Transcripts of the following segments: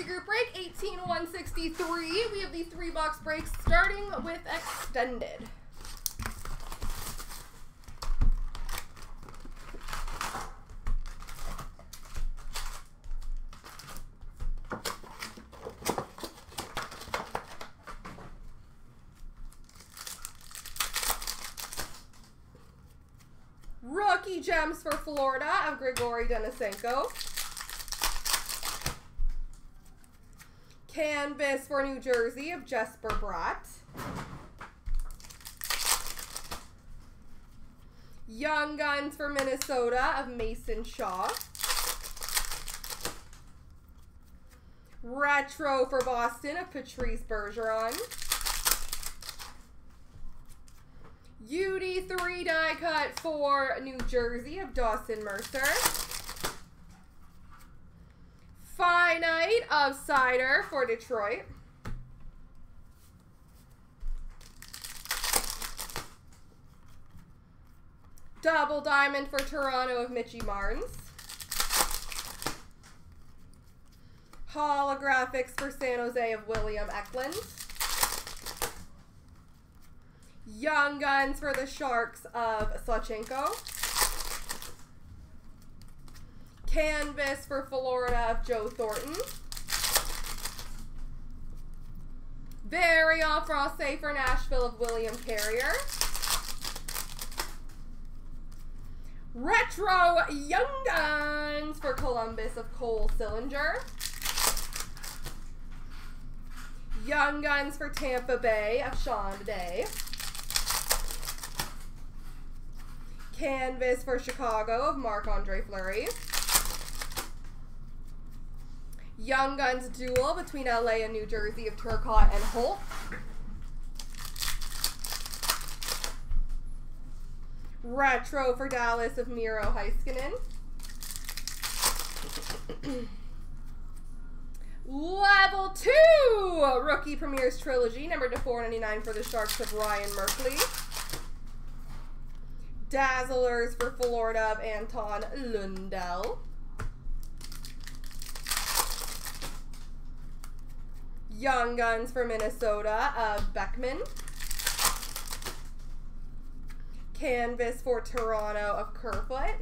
Legacy Group break, 18163. We have the three box breaks starting with Extended. Rookie Gems for Florida of Grigory Denisenko. Canvas for New Jersey of Jesper Bratt. Young Guns for Minnesota of Mason Shaw. Retro for Boston of Patrice Bergeron. UD3 die cut for New Jersey of Dawson Mercer. Finite of Seider for Detroit. Double Diamond for Toronto of Mitchy Marner. Holographics for San Jose of William Eklund. Young Guns for the Sharks of Slachenko. Canvas for Florida of Joe Thornton. Very français for Nashville of William Carrier. Retro Young Guns for Columbus of Cole Sillinger. Young Guns for Tampa Bay of Sean Day. Canvas for Chicago of Marc-Andre Fleury. Young Guns duel between LA and New Jersey of Turcotte and Holt. Retro for Dallas of Miro Heiskanen. Level 2 Rookie Premiers Trilogy, number to 499 for the Sharks of Ryan Merkley. Dazzlers for Florida of Anton Lundell. Young Guns for Minnesota of Beckman. Canvas for Toronto of Kerfoot.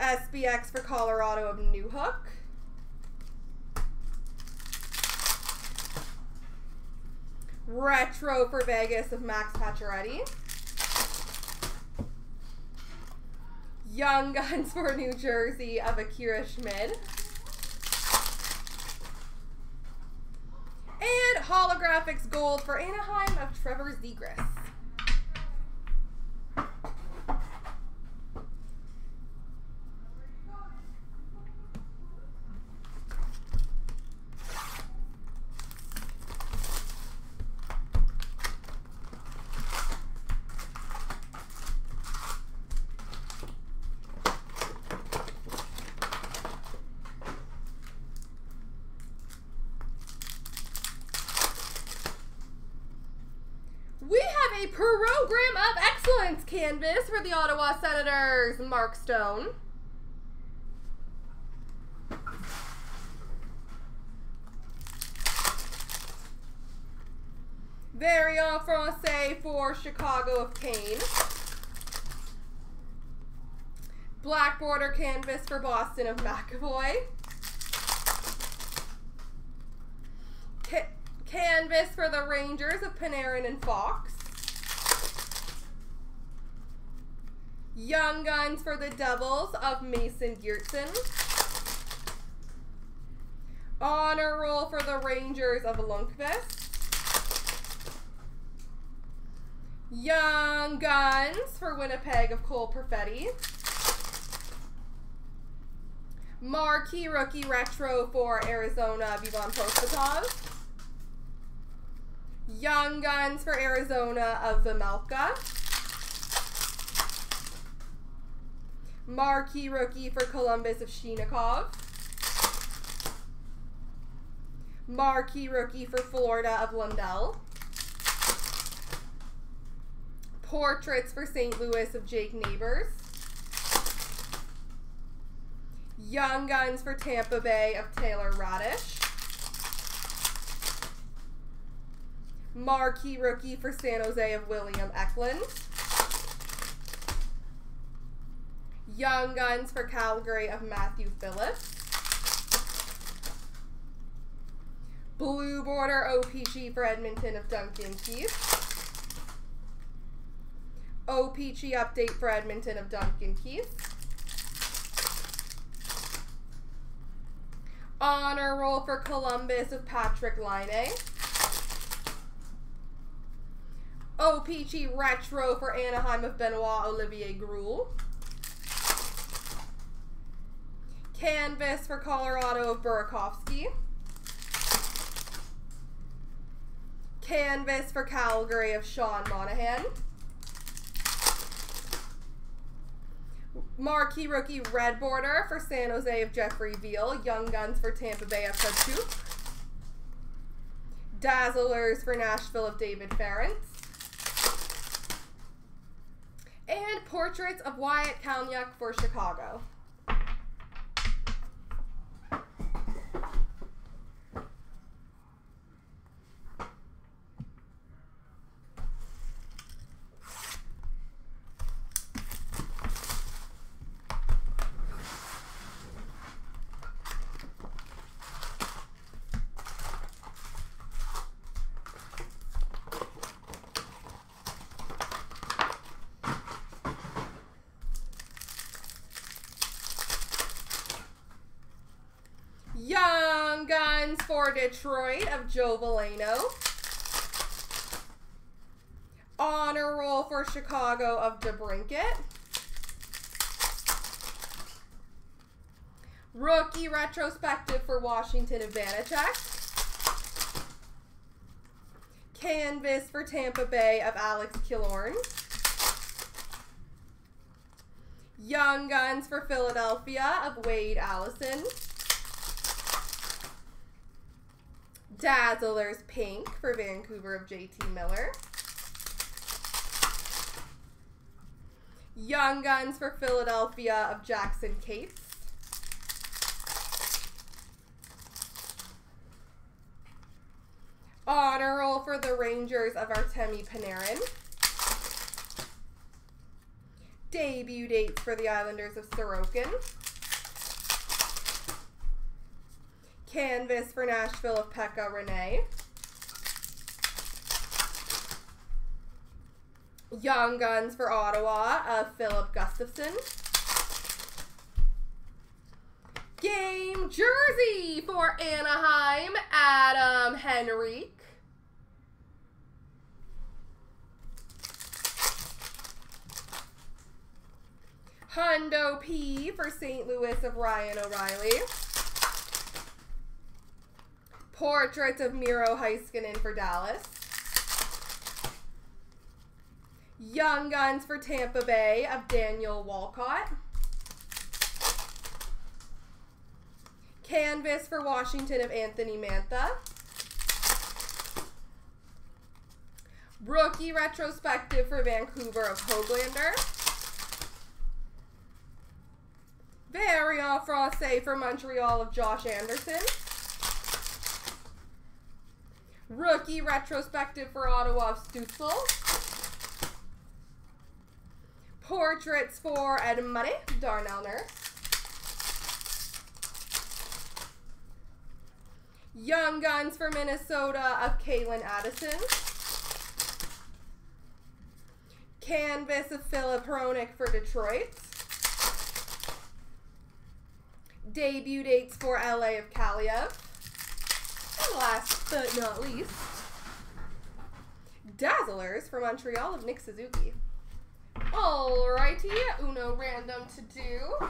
SBX for Colorado of Newhook. Retro for Vegas of Max Pacioretty. Young Guns for New Jersey of Akira Schmid. And Holographics Gold for Anaheim of Trevor Zegras. We have a program of excellence canvas for the Ottawa Senators, Mark Stone. Very français for Chicago of Kane. Black border canvas for Boston of McAvoy. Ca canvas for the Rangers of Panarin and Fox. Young Guns for the Devils of Mason Geertsen. Honor Roll for the Rangers of Lundqvist. Young Guns for Winnipeg of Cole Perfetti. Marquee Rookie Retro for Arizona of Ivan Prosvetov. Young Guns for Arizona of Vejmelka. Marquee Rookie for Columbus of Chinakhov. Marquee Rookie for Florida of Lundell. Portraits for St. Louis of Jake Neighbours. Young Guns for Tampa Bay of Taylor Raddysh. Marquee rookie for San Jose of William Eklund. Young Guns for Calgary of Matthew Phillips. Blue border OPG for Edmonton of Duncan Keith. OPG update for Edmonton of Duncan Keith. Honor roll for Columbus of Patrik Laine. OPG retro for Anaheim of Benoit Olivier Groulx. Canvas for Colorado of Burakovsky. Canvas for Calgary of Sean Monahan. Marquee rookie red border for San Jose of Jeffrey Viel. Young Guns for Tampa Bay of Kachuk. Dazzlers for Nashville of David Farrance. And portraits of Wyatt Kalynuk for Chicago. Young Guns for Detroit of Joe Veleno. Honor Roll for Chicago of DeBrincat. Rookie Retrospective for Washington of Vanecek. Canvas for Tampa Bay of Alex Killorn. Young Guns for Philadelphia of Wade Allison. Dazzlers Pink for Vancouver of JT Miller. Young Guns for Philadelphia of Jackson Cates. Honor Roll for the Rangers of Artemi Panarin. Debut dates for the Islanders of Sorokin. Canvas for Nashville of Pekka Rinne. Young Guns for Ottawa of Filip Gustavsson. Game Jersey for Anaheim, Adam Henrique. Hundo P for St. Louis of Ryan O'Reilly. Portraits of Miro Heiskanen for Dallas. Young Guns for Tampa Bay of Daniel Walcott. Canvas for Washington of Anthony Mantha. Rookie Retrospective for Vancouver of Hoglander. Variant Francais for Montreal of Josh Anderson. Rookie Retrospective for Ottawa of Stützle. Portraits for Edmonton, Darnell Nurse. Young Guns for Minnesota of Calen Addison. Canvas of Filip Hronek for Detroit. Debut dates for LA of Kaliyev. And last but not least, Dazzlers for Montreal of Nick Suzuki. Alrighty, Uno random to do.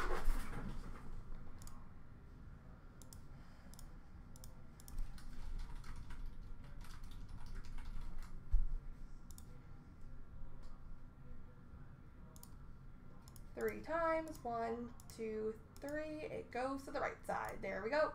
Three times. One, two, three. It goes to the right side. There we go.